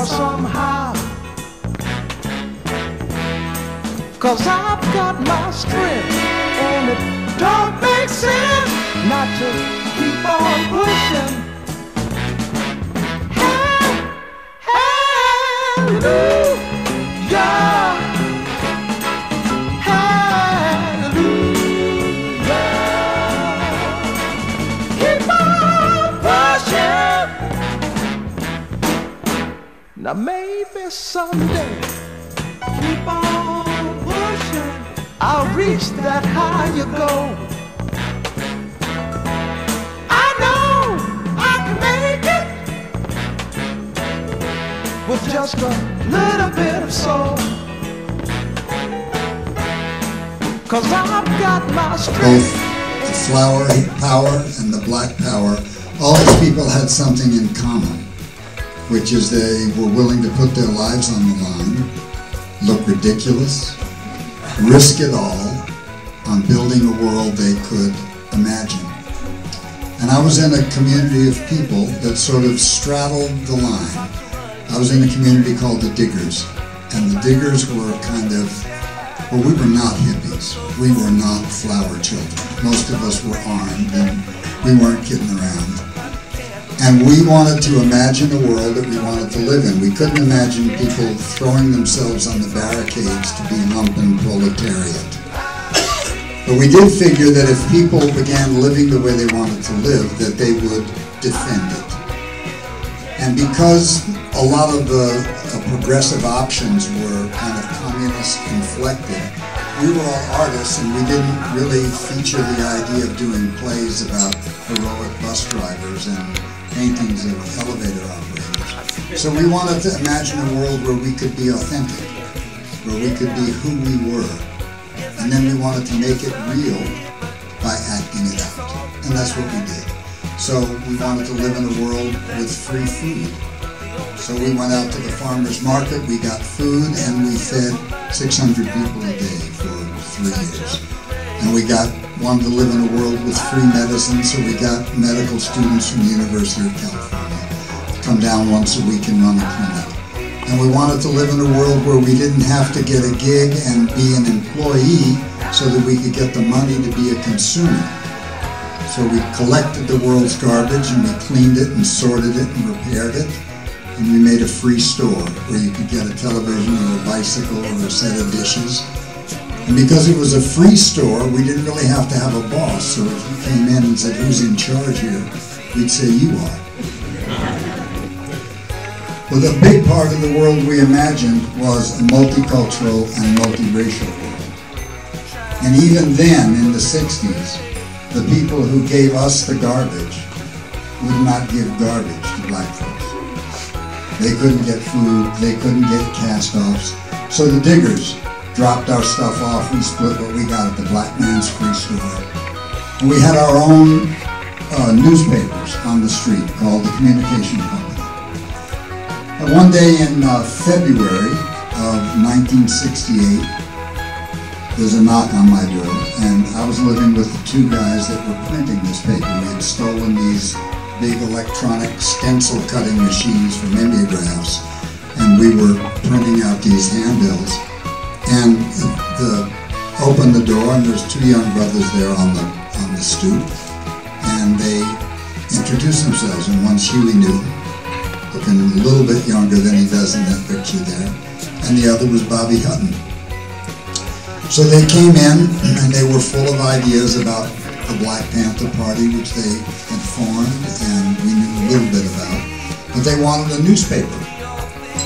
or somehow. Cause I've got my strength and it don't make sense not to keep on pushing. Now maybe someday, keep on pushing. I'll reach that higher goal. I know I can make it with just a little bit of soul. Cause I've got my both strength. the flower power and the black power, all these people had something in common, which is they were willing to put their lives on the line, look ridiculous, risk it all on building a world they could imagine. And I was in a community of people that sort of straddled the line. I was in a community called the Diggers, and the Diggers were kind of well, we were not hippies. We were not flower children. Most of us were armed and we weren't kidding around. And we wanted to imagine a world that we wanted to live in. We couldn't imagine people throwing themselves on the barricades to be lumpen proletariat. But we did figure that if people began living the way they wanted to live, that they would defend it. And because a lot of the uh, progressive options were kind of communist inflected, we were all artists and we didn't really feature the idea of doing plays about heroic bus drivers and paintings of elevator operators. So we wanted to imagine a world where we could be authentic, where we could be who we were. And then we wanted to make it real by acting it out. And that's what we did. So we wanted to live in a world with free food. So we went out to the farmer's market, we got food, and we fed 600 people a day for three years. And we got wanted to live in a world with free medicine, so we got medical students from the University of California to come down once a week and run a clinic. And we wanted to live in a world where we didn't have to get a gig and be an employee so that we could get the money to be a consumer. So we collected the world's garbage and we cleaned it and sorted it and repaired it. And we made a free store where you could get a television or a bicycle or a set of dishes. And because it was a free store, we didn't really have to have a boss. So if you came in and said, who's in charge here? We'd say, you are. Well, the big part of the world we imagined was a multicultural and multiracial world. And even then, in the 60s, the people who gave us the garbage would not give garbage to black folks. They couldn't get food, they couldn't get cast-offs. So the diggers dropped our stuff off, we split what we got at the Black Man's Free Store. And we had our own uh, newspapers on the street called the Communication Company. And one day in uh, February of 1968, there's a knock on my door, and I was living with the two guys that were printing this paper. We had stolen these big electronic stencil cutting machines from mimeographs, and we were printing out these handbills. And the opened the door, and there's two young brothers there on the on the stoop, and they introduced themselves, and one's Huey Newton, looking a little bit younger than he does in that picture there, and the other was Bobby Hutton. So they came in and they were full of ideas about the Black Panther Party, which they had formed and we knew a little bit about, but they wanted a newspaper.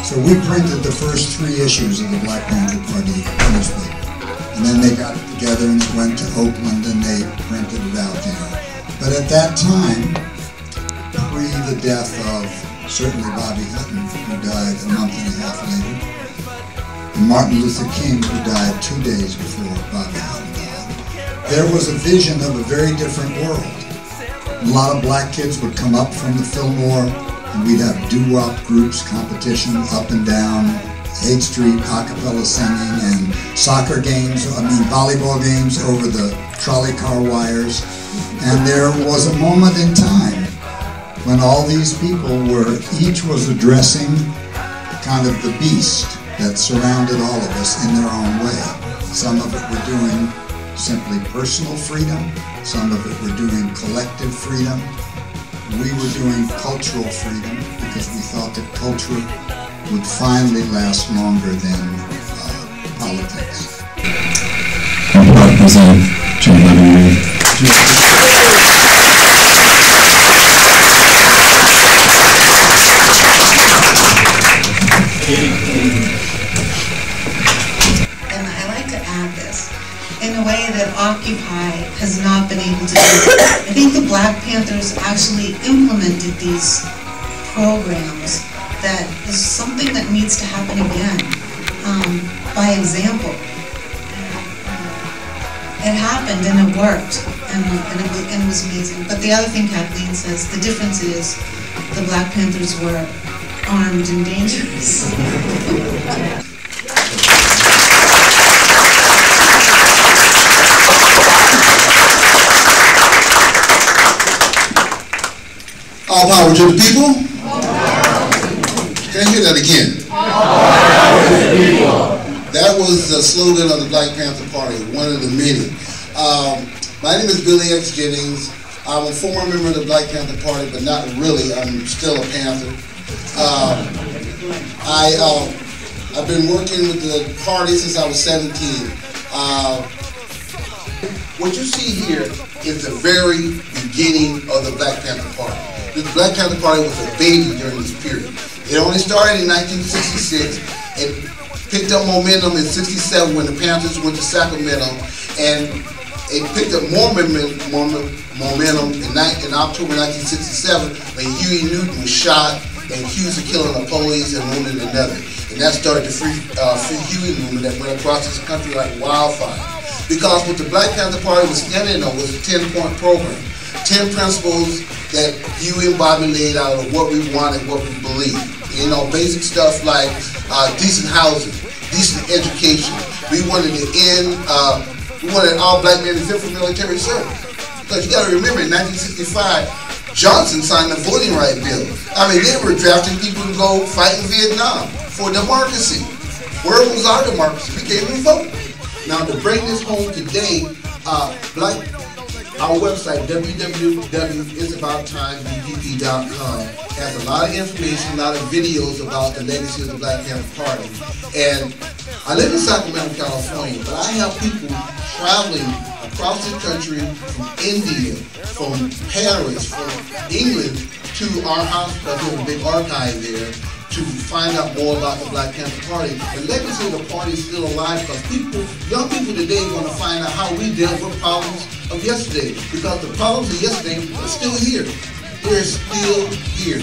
So we printed the first three issues of the Black Panther Party newspaper. And then they got together and went to Oakland and they printed it out there. But at that time, pre the death of certainly Bobby Hutton, who died a month and a half later, and Martin Luther King, who died two days before Bobby Hutton died, there was a vision of a very different world. A lot of black kids would come up from the Fillmore, we'd have doo-wop groups, competition up and down, 8th Street a cappella singing and soccer games, I mean volleyball games over the trolley car wires. And there was a moment in time when all these people were, each was addressing kind of the beast that surrounded all of us in their own way. Some of it were doing simply personal freedom, some of it were doing collective freedom. We were doing cultural freedom because we thought that culture would finally last longer than uh, politics. I'm proud to present Jay And I like to add this, in a way that Occupy has not been able to do. I think the Black Panthers actually implemented these programs that is something that needs to happen again, um, by example. It happened and it worked, and, and it and it was amazing. But the other thing Kathleen says, the difference is the Black Panthers were armed and dangerous. All power to the people. Can I hear that again? That was the slogan of the Black Panther Party, one of the many. Um, my name is Billy X. Jennings. I'm a former member of the Black Panther Party, but not really. I'm still a Panther. Um, I, um, I've been working with the party since I was 17. Uh, what you see here is the very beginning of the Black Panther Party. The Black Panther Party was a baby during this period. It only started in 1966. It picked up momentum in 67 when the Panthers went to Sacramento, and it picked up more momentum, in, October 1967 when Huey Newton was shot and accused of killing a police and wounded another. And that started the Free, uh, Free Huey movement that went across this country like wildfire. Because what the Black Panther Party was standing on was a 10-point program. 10 principles that Huey and Bobby laid out of what we want and what we believe. You know, basic stuff like uh, decent housing, decent education. We wanted to end, uh, we wanted all black men to exempt from military service. Because you got to remember, in 1965, Johnson signed the voting right bill. I mean, they were drafting people to go fight in Vietnam for democracy. Where was our democracy? We can't even vote. Now, to bring this home today, uh, black, our website, www.isabouttime.com, has a lot of information, a lot of videos about the legacy of the Black Panther Party. And I live in Sacramento, California, but I have people traveling across the country from India, from Paris, from England to our house, because there's a big archive there, to find out more about the Black Panther Party. The legacy of the party is still alive because people, young people today want to find out how we dealt with problems of yesterday. Because the problems of yesterday are still here. They're still here.